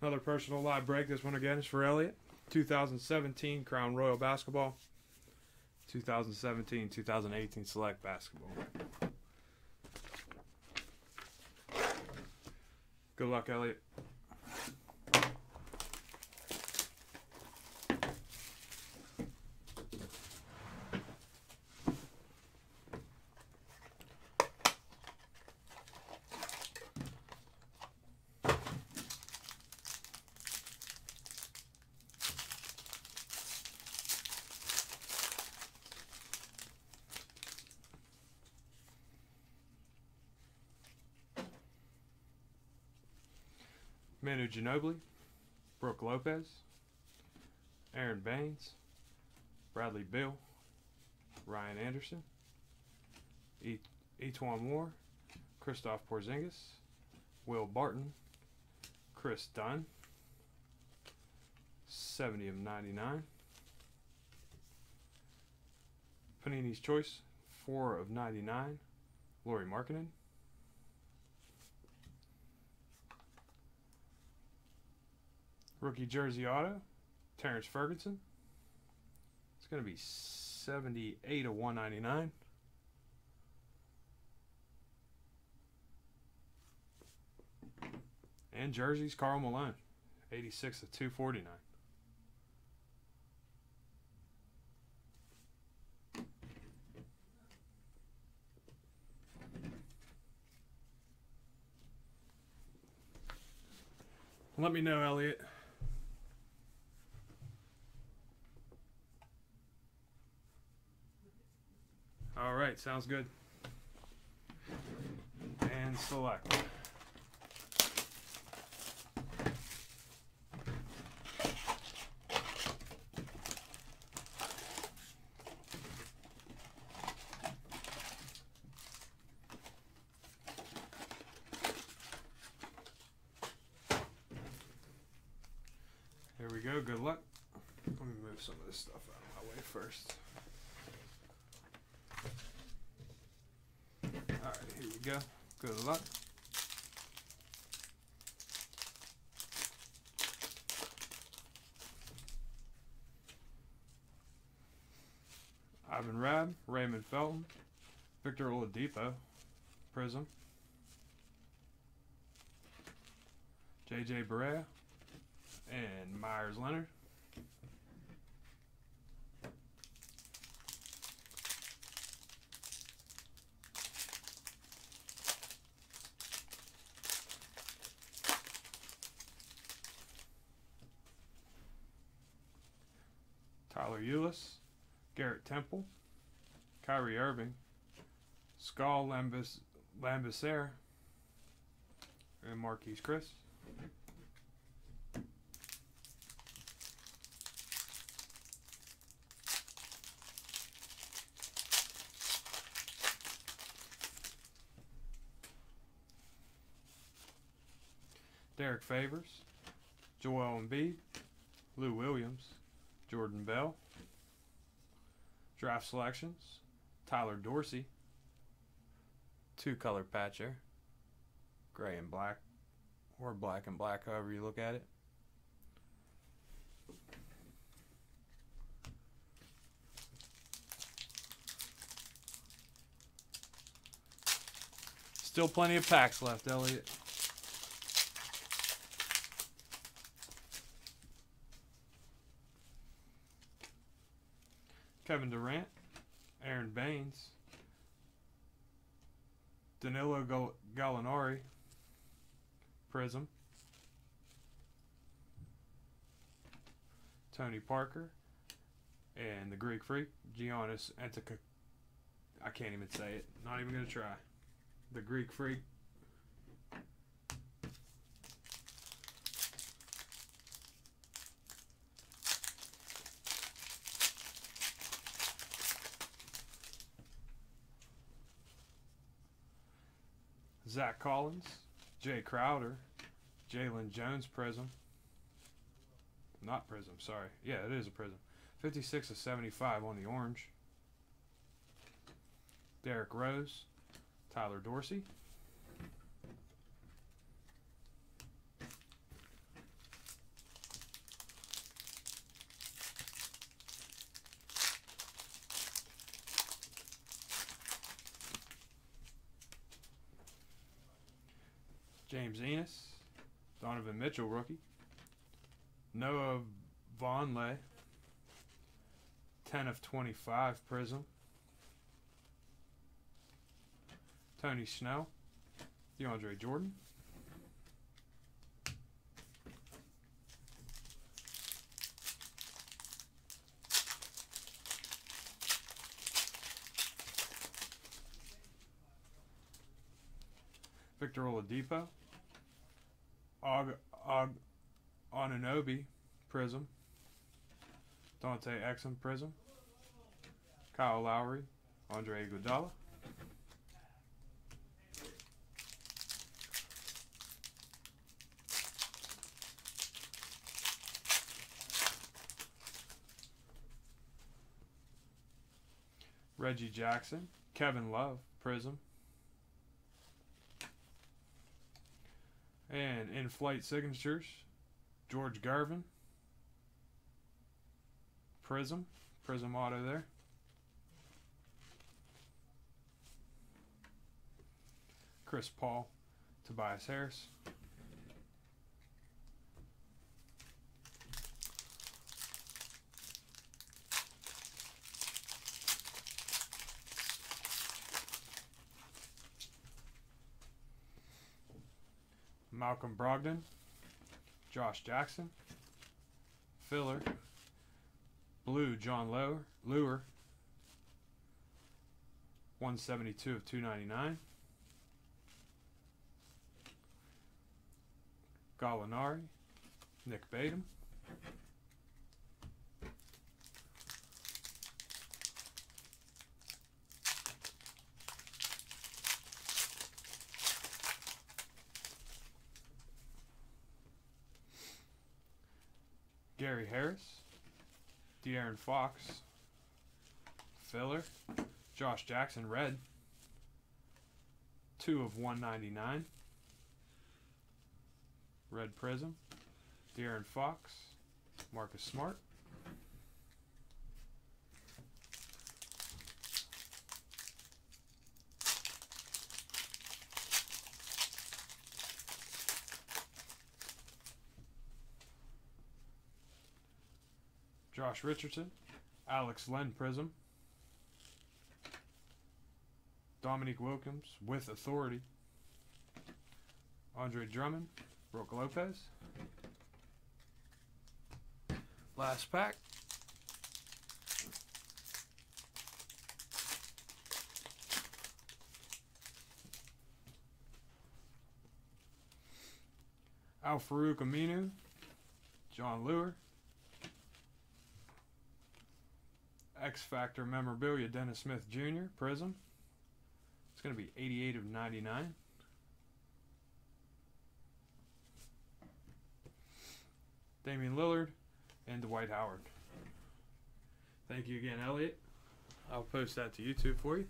Another personal live break. This one again is for Elliot. 2017 Crown Royale Basketball. 2017 2018 Select Basketball. Good luck, Elliot. Manu Ginobili, Brook Lopez, Aron Baynes, Bradley Beal, Ryan Anderson, E'Twaun Moore, Kristaps Porzingis, Will Barton, Chris Dunn, 70 of 99. Panini's Choice, 4 of 99, Lauri Markkanen. Rookie jersey auto, Terrance Ferguson. It's going to be 78 of 199. And jerseys, Karl Malone, 86 of 249. Let me know, Elliot. Right, sounds good. And select. There we go. Good luck. Let me move some of this stuff out of my way first. Here we go. Good luck. Ivan Rabb, Raymond Felton, Victor Oladipo, Prizm, JJ Barea, and Meyers Leonard. Tyler Ulis, Garrett Temple, Kyrie Irving, Skal Lambis, Lambesaire, and Marquese Chriss. Derrick Favors, Joel Embiid, Lou Williams, Jordan Bell. Draft selections Tyler Dorsey, two color patcher, gray and black, or black and black, however you look at it. Still plenty of packs left, Elliot. Kevin Durant, Aron Baynes, Danilo Gal- Gallinari, Prizm, Tony Parker, and the Greek Freak, Giannis Antetokounmpo. I can't even say it. Not even gonna try. The Greek Freak. Zach Collins, Jae Crowder, Jalen Jones Prizm. Not Prizm, sorry. Yeah, it is a Prizm. 56 of 75 on the orange. Derrick Rose, Tyler Dorsey. James Ennis, Donovan Mitchell rookie, Noah Vonleh, 10 of 25 Prizm, Tony Snell, DeAndre Jordan. Victor Oladipo, OG, OG, Anunoby Prizm, Dante Exum Prizm, Kyle Lowry, Andre Iguodala. Reggie Jackson, Kevin Love, Prizm. And in flight signatures, George Gervin, Prizm, Prizm Auto there. Chris Paul, Tobias Harris. Malcolm Brogdon, Josh Jackson, Filler, Blue Jon Leuer, Leuer, 172 of 299. Gallinari, Nick Batum. Gary Harris, De'Aaron Fox, Filler, Josh Jackson, red, two of 199. Red Prizm, De'Aaron Fox, Marcus Smart. Josh Richardson, Alex Len Prizm, Dominique Wilkins with authority, Andre Drummond, Brook Lopez. Last pack. Al-Farouq Aminu, Jon Leuer, X Factor memorabilia Dennis Smith Jr. Prizm. It's going to be 88 of 99. Damian Lillard, and Dwight Howard. Thank you again, Elliot. I'll post that to YouTube for you.